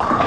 Ah!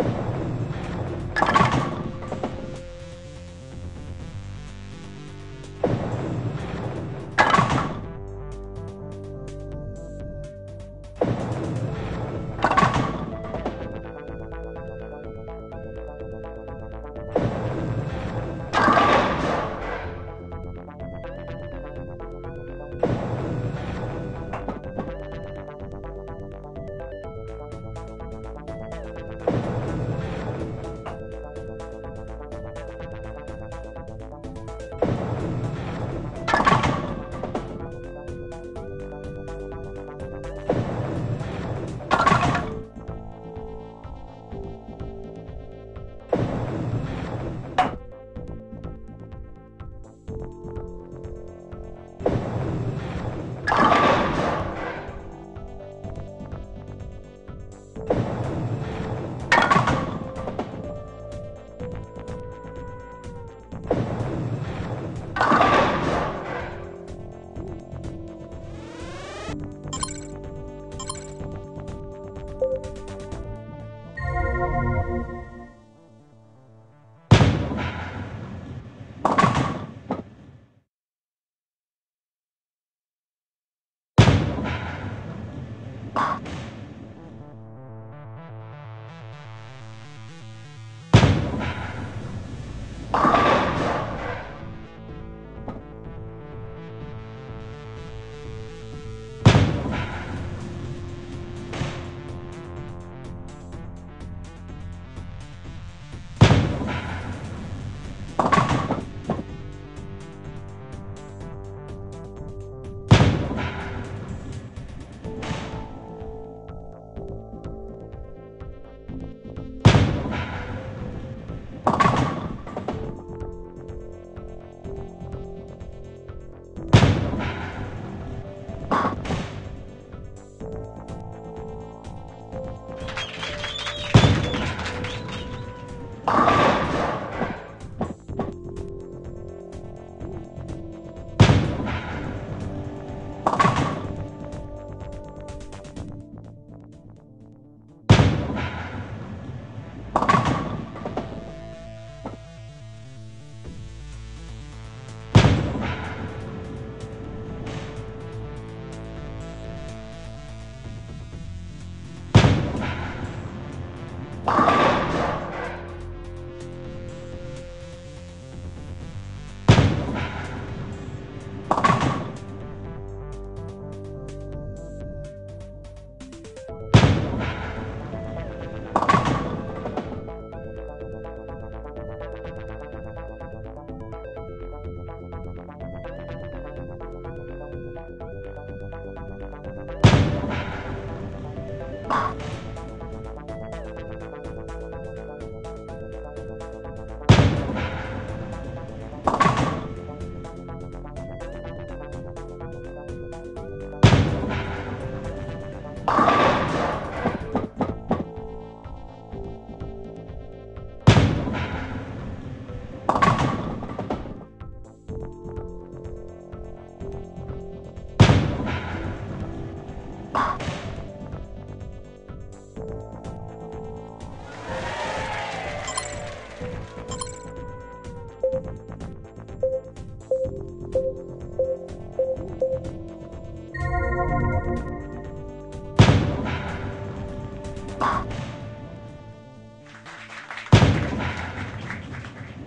you